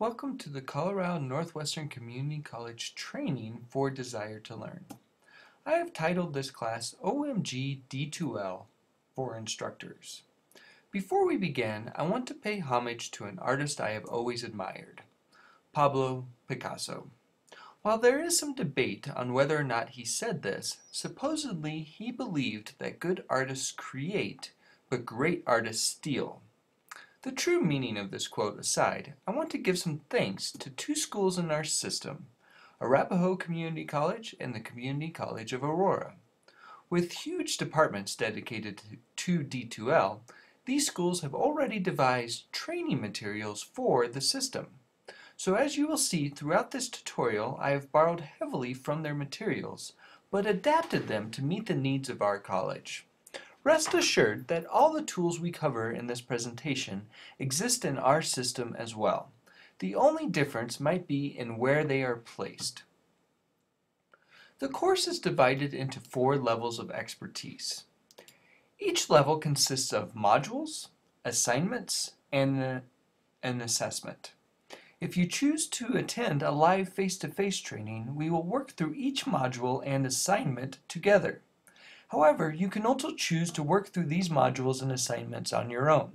Welcome to the Colorado Northwestern Community College Training for Desire to Learn. I have titled this class OMG D2L for Instructors. Before we begin, I want to pay homage to an artist I have always admired, Pablo Picasso. While there is some debate on whether or not he said this, supposedly he believed that good artists create, but great artists steal. The true meaning of this quote aside, I want to give some thanks to two schools in our system, Arapahoe Community College and the Community College of Aurora. With huge departments dedicated to D2L, these schools have already devised training materials for the system. So as you will see throughout this tutorial, I have borrowed heavily from their materials, but adapted them to meet the needs of our college. Rest assured that all the tools we cover in this presentation exist in our system as well. The only difference might be in where they are placed. The course is divided into four levels of expertise. Each level consists of modules, assignments, and an assessment. If you choose to attend a live face-to-face -face training, we will work through each module and assignment together. However, you can also choose to work through these modules and assignments on your own.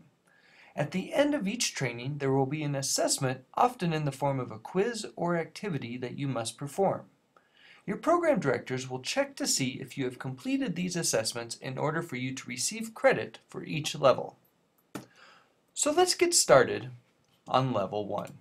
At the end of each training, there will be an assessment, often in the form of a quiz or activity that you must perform. Your program directors will check to see if you have completed these assessments in order for you to receive credit for each level. So let's get started on level 1.